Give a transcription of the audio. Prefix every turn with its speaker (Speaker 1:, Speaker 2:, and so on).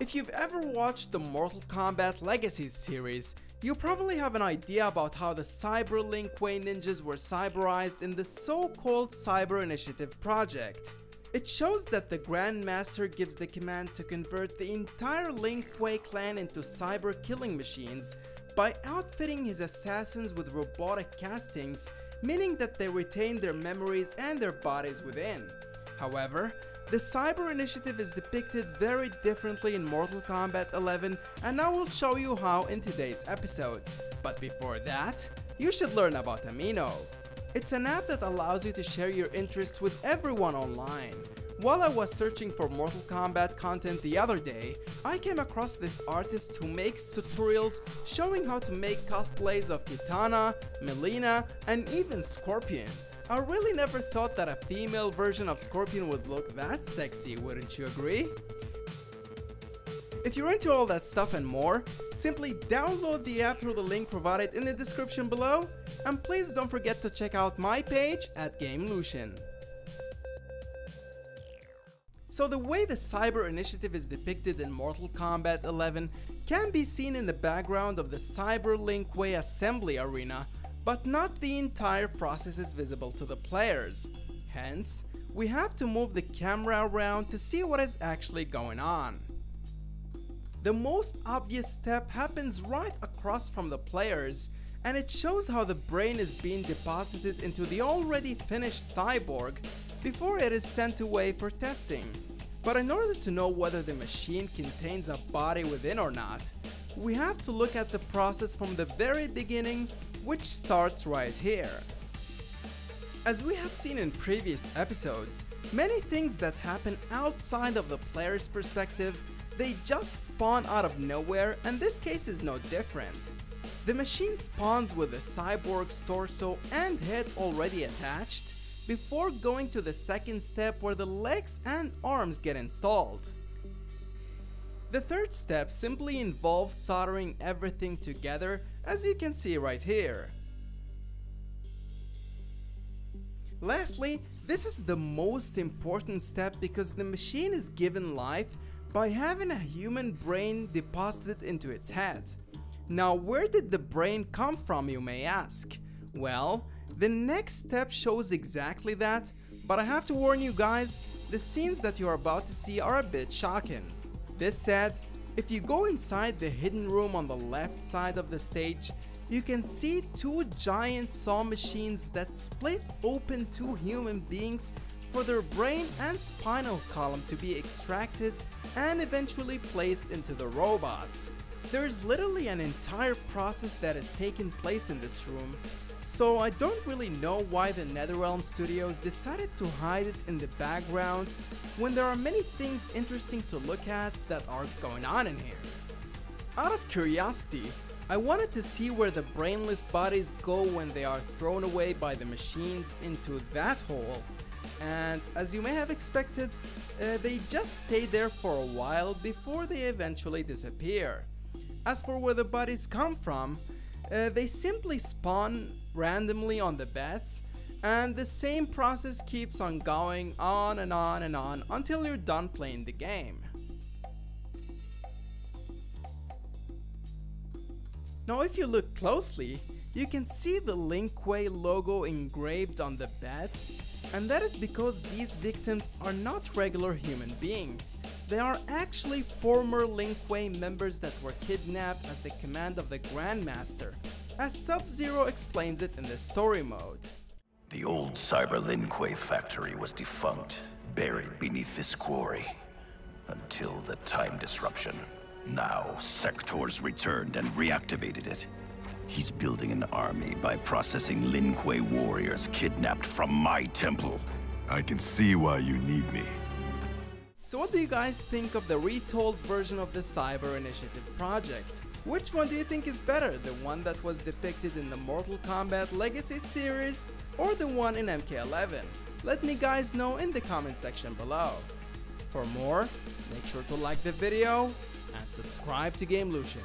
Speaker 1: If you've ever watched the Mortal Kombat Legacies series, you probably have an idea about how the Cyber Lin Kuei ninjas were cyberized in the so-called Cyber Initiative project. It shows that the Grandmaster gives the command to convert the entire Lin Kuei clan into cyber killing machines by outfitting his assassins with robotic castings, meaning that they retain their memories and their bodies within. However, the Cyber Initiative is depicted very differently in Mortal Kombat 11 and I will show you how in today's episode. But before that, you should learn about Amino. It's an app that allows you to share your interests with everyone online. While I was searching for Mortal Kombat content the other day, I came across this artist who makes tutorials showing how to make cosplays of Kitana, Mileena, and even Scorpion. I really never thought that a female version of Scorpion would look that sexy, wouldn't you agree? If you're into all that stuff and more, simply download the app through the link provided in the description below, and please don't forget to check out my page at GameLution. So the way the Cyber Initiative is depicted in Mortal Kombat 11 can be seen in the background of the Cyber Lin Kuei assembly arena but not the entire process is visible to the players. Hence, we have to move the camera around to see what is actually going on. The most obvious step happens right across from the players and it shows how the brain is being deposited into the already finished cyborg before it is sent away for testing. But in order to know whether the machine contains a body within or not, we have to look at the process from the very beginning which starts right here. As we have seen in previous episodes, many things that happen outside of the player's perspective, they just spawn out of nowhere and this case is no different. The machine spawns with the cyborg's torso and head already attached before going to the second step where the legs and arms get installed. The third step simply involves soldering everything together as you can see right here. Lastly, this is the most important step because the machine is given life by having a human brain deposited into its head. Now where did the brain come from you may ask? Well, the next step shows exactly that, but I have to warn you guys, the scenes that you are about to see are a bit shocking. This said, if you go inside the hidden room on the left side of the stage, you can see two giant saw machines that split open two human beings for their brain and spinal column to be extracted and eventually placed into the robots. There's literally an entire process that has taken place in this room, so I don't really know why the NetherRealm Studios decided to hide it in the background when there are many things interesting to look at that are going on in here. Out of curiosity, I wanted to see where the brainless bodies go when they are thrown away by the machines into that hole and as you may have expected, uh, they just stay there for a while before they eventually disappear. As for where the bodies come from, uh, they simply spawn randomly on the beds and the same process keeps on going on and on and on until you're done playing the game. Now if you look closely, you can see the Lin Kuei logo engraved on the beds and that is because these victims are not regular human beings. They are actually former Lin Kuei members that were kidnapped at the command of the Grandmaster as Sub-Zero explains it in the story mode.
Speaker 2: The old Cyber Lin Kuei factory was defunct, buried beneath this quarry. Until the time disruption. Now, Sector's returned and reactivated it. He's building an army by processing Lin Kuei warriors kidnapped from my temple.
Speaker 3: I can see why you need me.
Speaker 1: So what do you guys think of the retold version of the Cyber Initiative project? Which one do you think is better, the one that was depicted in the Mortal Kombat Legacy series or the one in MK11? Let me guys know in the comment section below. For more, make sure to like the video and subscribe to GameLution.